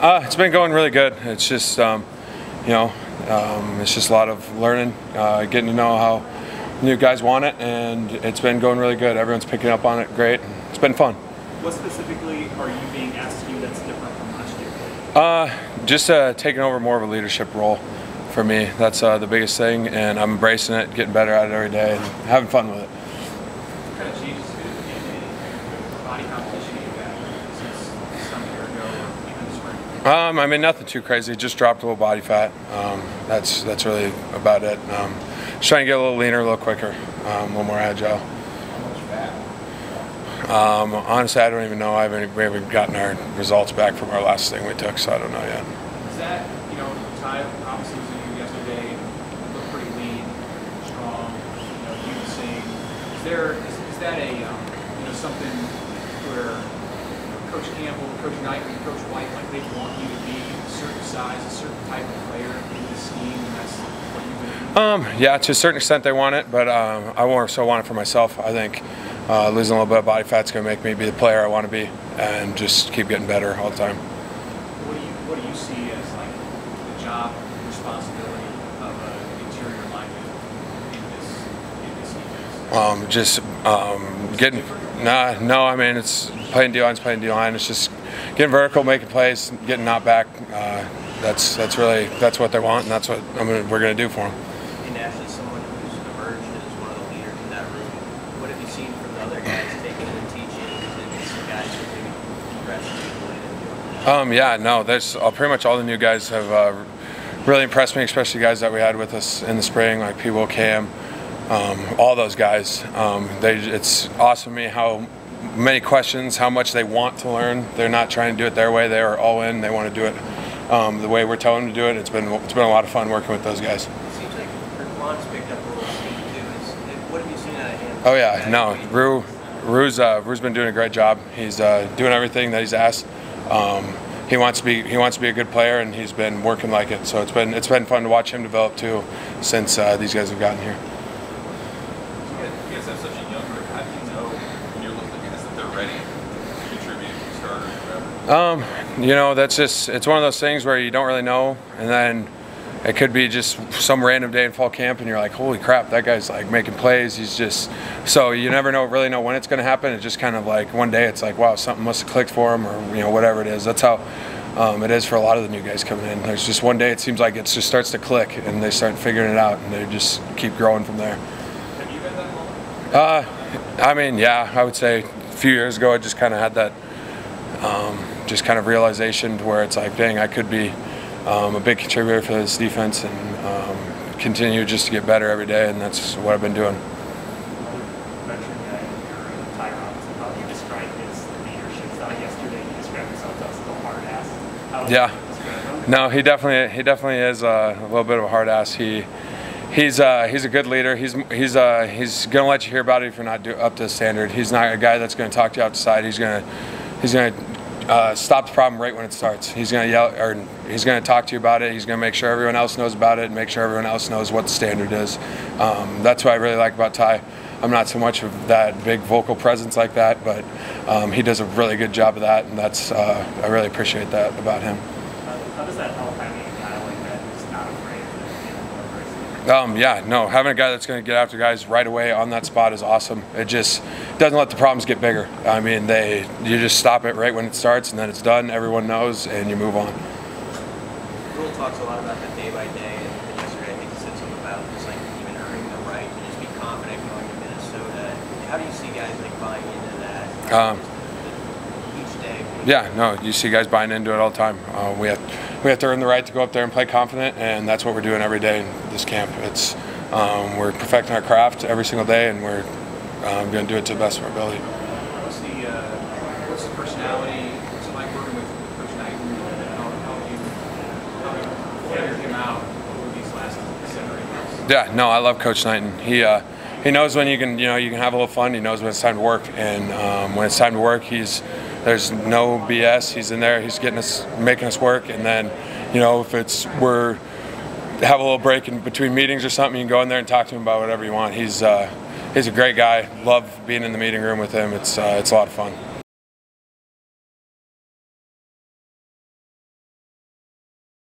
Uh, it's been going really good. It's just, um, you know, um, it's just a lot of learning, uh, getting to know how new guys want it, and it's been going really good. Everyone's picking up on it great. It's been fun. What specifically are you being asked to do that's different from last year? Uh, just uh, taking over more of a leadership role for me. That's uh, the biggest thing, and I'm embracing it, getting better at it every day, and having fun with it. What kind of changes to the body composition you got since some year ago or even the spring? Um, I mean, nothing too crazy. Just dropped a little body fat. Um, that's that's really about it. Um, just trying to get a little leaner, a little quicker, um, a little more agile. Um, honestly, I don't even know. I haven't, we haven't gotten our results back from our last thing we took, so I don't know yet. Is that, you know, Ty obviously you yesterday, looked pretty lean, strong, you know, you. Is there, is, is that a, um, you know, something where Coach Campbell, Coach Knight, and Coach White, like they want you to be a certain size, a certain type of player in the scheme, and that's what you? Um, yeah, to a certain extent they want it, but um, I more so want it for myself. I think uh, losing a little bit of body fat's going to make me be the player I want to be and just keep getting better all the time. What do you, what do you see as like the job responsibility of an interior lineman in this, in this defense? Um, just um, getting, nah, no, I mean, it's playing D line, playing D line. It's just getting vertical, making plays, getting knocked back. Uh, that's that's really that's what they want, and that's what I mean, we're going to do for them. And Ashley, someone who's emerged as one of the leaders in that room, what have you seen from the other guys taking the teachings and just guys who maybe impressed? Um, yeah, no, there's uh, pretty much all the new guys have uh, really impressed me, especially guys that we had with us in the spring, like P. Will Cam, um, all those guys. Um, they, it's awesome to me how many questions, how much they want to learn. They're not trying to do it their way. They are all in. They want to do it um, the way we're telling them to do it. It's been it's been a lot of fun working with those guys. It seems like Ru'Quan's picked up a little steam too. What have you seen out of him? Oh yeah, no, Rue, Rue's uh, Rue's been doing a great job. He's uh, doing everything that he's asked. Um, he wants to be he wants to be a good player, and he's been working like it. So it's been it's been fun to watch him develop too, since uh, these guys have gotten here. Guys have such a young group. How do you know when you're looking at guys that they're ready to contribute, starters, whatever? Um, you know, that's just it's one of those things where you don't really know, and then it could be just some random day in fall camp, and you're like, holy crap, that guy's like making plays. He's just so you never know really know when it's going to happen. It's just kind of like one day it's like, wow, something must have clicked for him, or you know, whatever it is. That's how. Um, it is for a lot of the new guys coming in. There's just one day it seems like it just starts to click, and they start figuring it out, and they just keep growing from there. Have you had that moment? Uh, I mean, yeah, I would say a few years ago I just kind of had that, um, just kind of realization to where it's like, dang, I could be um, a big contributor for this defense and um, continue just to get better every day, and that's what I've been doing. veteran guy in your Ty Robinson, how do you describe his leadership style yesterday? He described himself as a hard ass. How would Yeah. you describe him? No, he definitely he definitely is uh, a little bit of a hard ass. He he's uh, he's a good leader. He's he's uh, he's gonna let you hear about it if you're not do, up to standard. He's not a guy that's gonna talk to you outside. He's gonna he's gonna uh, stop the problem right when it starts. He's gonna yell or he's gonna talk to you about it. He's gonna make sure everyone else knows about it and make sure everyone else knows what the standard is. Um, that's what I really like about Ty. I'm not so much of that big vocal presence like that, but um, he does a really good job of that, and that's uh, I really appreciate that about him. How, does that help having a guy like that who's not afraid of you know, more aggressive? Um, yeah, no, having a guy that's going to get after guys right away on that spot is awesome. It just doesn't let the problems get bigger. I mean, they you just stop it right when it starts, and then it's done. Everyone knows, and you move on. Rhule talks a lot about the day by day, and yesterday I think he said something about just like even earning the right to just be confident going to Minnesota. How do you see guys like buying into that Um, each day? Yeah, no, you see guys buying into it all the time. Uh, we have we have to earn the right to go up there and play confident, and that's what we're doing every day in this camp. It's um, we're perfecting our craft every single day, and we're um, going to do it to the best of our ability. What's the uh, what's the personality? What's it like working with Coach Knight? How, how you how you figured him out over these last seven or eight months? Yeah, no, I love Coach Knighton. He uh, he knows when you can you know you can have a little fun. He knows when it's time to work, and um, when it's time to work, he's there's no BS. He's in there. He's getting us making us work, and then you know if it's we're have a little break in between meetings or something, you can go in there and talk to him about whatever you want. He's uh, he's a great guy. Love being in the meeting room with him. It's uh, it's a lot of fun.